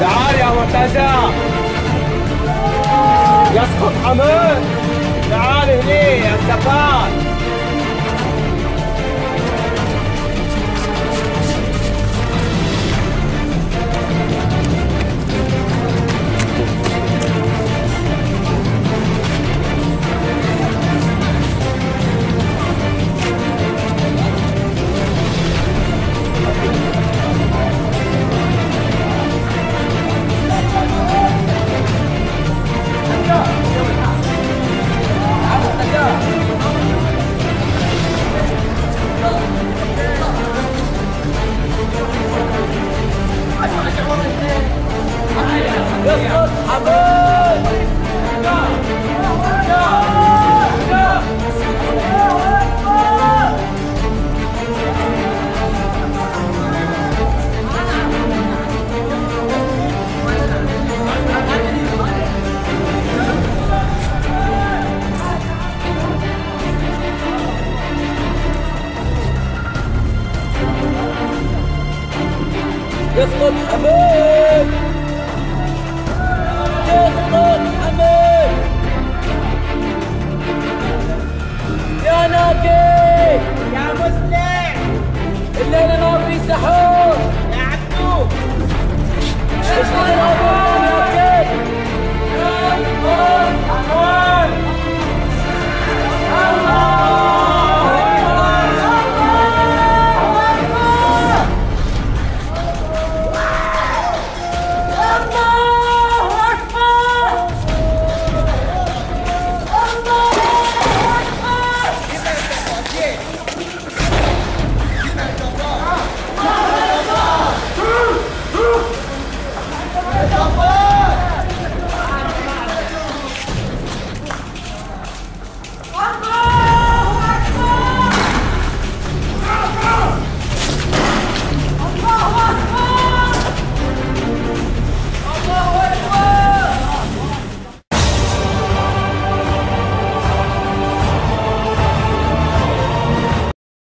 تعال يا مرتزا. يسقط حمد. تعال هني يا سفان سبان يسقط حمد يسقط أمام يسقط أمام يا ناقي. يا مسلم. الليلة ما في سحور. يا عبدو.